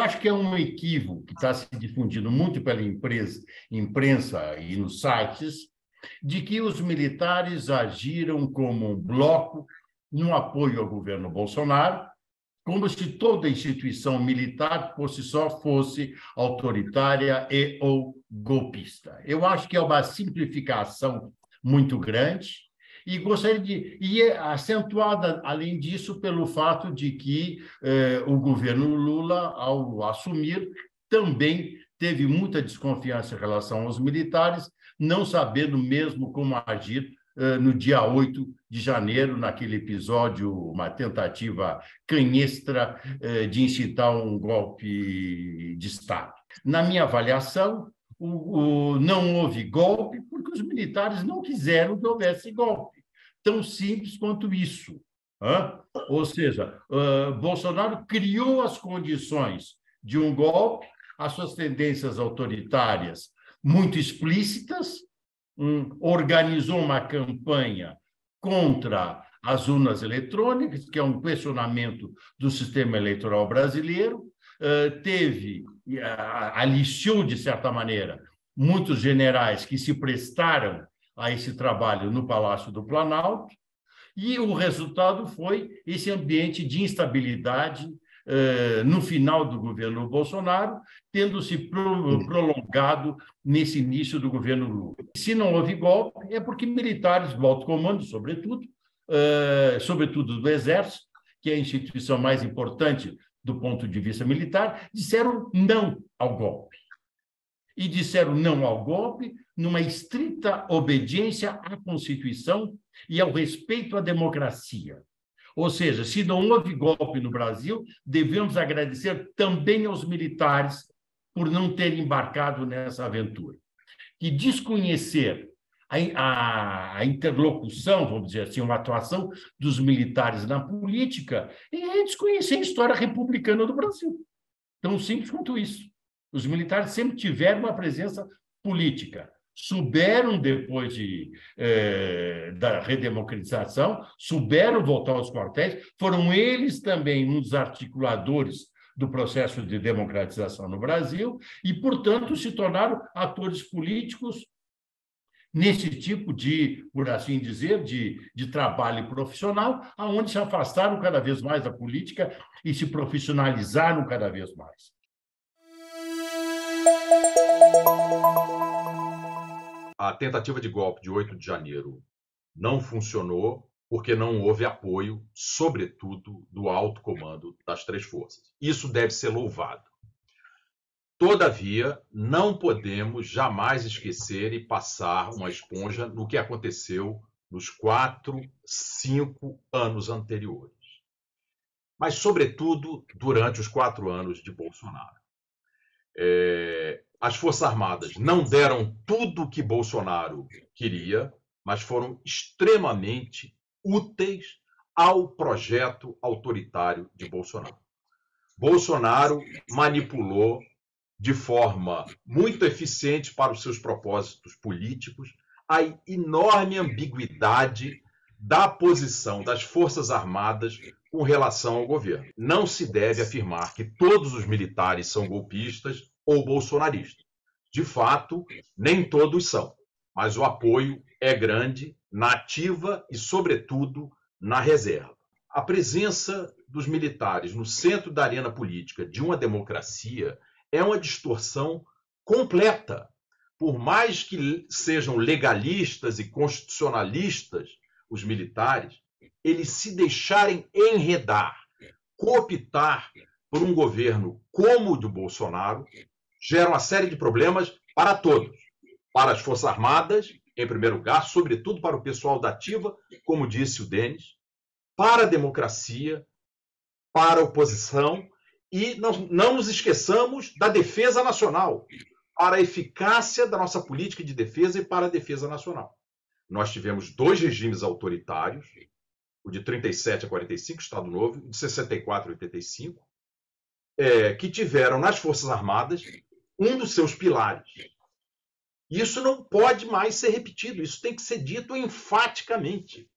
acho que é um equívoco que está se difundindo muito pela imprensa, imprensa e nos sites, de que os militares agiram como um bloco no apoio ao governo Bolsonaro, como se toda instituição militar por si só fosse autoritária e ou golpista. Eu acho que é uma simplificação muito grande e gostaria de e é acentuada além disso pelo fato de que eh, o governo Lula ao assumir também teve muita desconfiança em relação aos militares, não sabendo mesmo como agir eh, no dia 8 de janeiro, naquele episódio, uma tentativa canhestra eh, de incitar um golpe de Estado. Na minha avaliação, o, o, não houve golpe porque os militares não quiseram que houvesse golpe. Tão simples quanto isso. Ou seja, Bolsonaro criou as condições de um golpe, as suas tendências autoritárias muito explícitas, um, organizou uma campanha contra as urnas eletrônicas, que é um questionamento do sistema eleitoral brasileiro, teve, aliciou, de certa maneira, muitos generais que se prestaram a esse trabalho no Palácio do Planalto, e o resultado foi esse ambiente de instabilidade eh, no final do governo Bolsonaro, tendo se prolongado nesse início do governo Lula. Se não houve golpe, é porque militares do alto comando, sobretudo, eh, sobretudo do Exército, que é a instituição mais importante do ponto de vista militar, disseram não ao golpe. E disseram não ao golpe numa estrita obediência à Constituição e ao respeito à democracia. Ou seja, se não houve golpe no Brasil, devemos agradecer também aos militares por não terem embarcado nessa aventura. E desconhecer a, a, interlocução, vamos dizer assim, uma atuação dos militares na política é desconhecer a história republicana do Brasil. Tão simples quanto isso. Os militares sempre tiveram uma presença política souberam, depois de, eh, da redemocratização, souberam voltar aos quartéis, foram eles também um dos articuladores do processo de democratização no Brasil e, portanto, se tornaram atores políticos nesse tipo de, por assim dizer, de, de trabalho profissional, aonde se afastaram cada vez mais da política e se profissionalizaram cada vez mais. A tentativa de golpe de 8 de janeiro não funcionou porque não houve apoio, sobretudo, do alto comando das três forças. Isso deve ser louvado. Todavia, não podemos jamais esquecer e passar uma esponja no que aconteceu nos quatro, cinco anos anteriores. Mas, sobretudo, durante os quatro anos de Bolsonaro. É, as Forças Armadas não deram tudo o que Bolsonaro queria, mas foram extremamente úteis ao projeto autoritário de Bolsonaro. Bolsonaro manipulou de forma muito eficiente para os seus propósitos políticos a enorme ambiguidade da posição das Forças Armadas com relação ao governo. Não se deve afirmar que todos os militares são golpistas ou bolsonarista. De fato, nem todos são, mas o apoio é grande na ativa e, sobretudo, na reserva. A presença dos militares no centro da arena política de uma democracia é uma distorção completa. Por mais que sejam legalistas e constitucionalistas os militares, eles se deixarem enredar, cooptar por um governo como o do Bolsonaro, gera uma série de problemas para todos. Para as Forças Armadas, em primeiro lugar, sobretudo para o pessoal da ativa, como disse o Denis, para a democracia, para a oposição e não, não nos esqueçamos da defesa nacional, para a eficácia da nossa política de defesa e para a defesa nacional. Nós tivemos dois regimes autoritários, o de 37 a 45, Estado Novo, de 64 a 85, é, que tiveram nas Forças Armadas um dos seus pilares. Isso não pode mais ser repetido, isso tem que ser dito enfaticamente.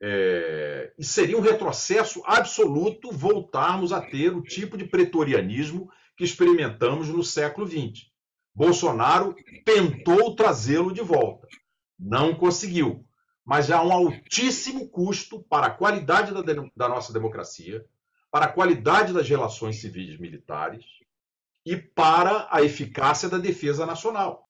É, e seria um retrocesso absoluto voltarmos a ter o tipo de pretorianismo que experimentamos no século XX. Bolsonaro tentou trazê-lo de volta, não conseguiu, mas há um altíssimo custo para a qualidade da, da nossa democracia, para a qualidade das relações civis militares e para a eficácia da defesa nacional.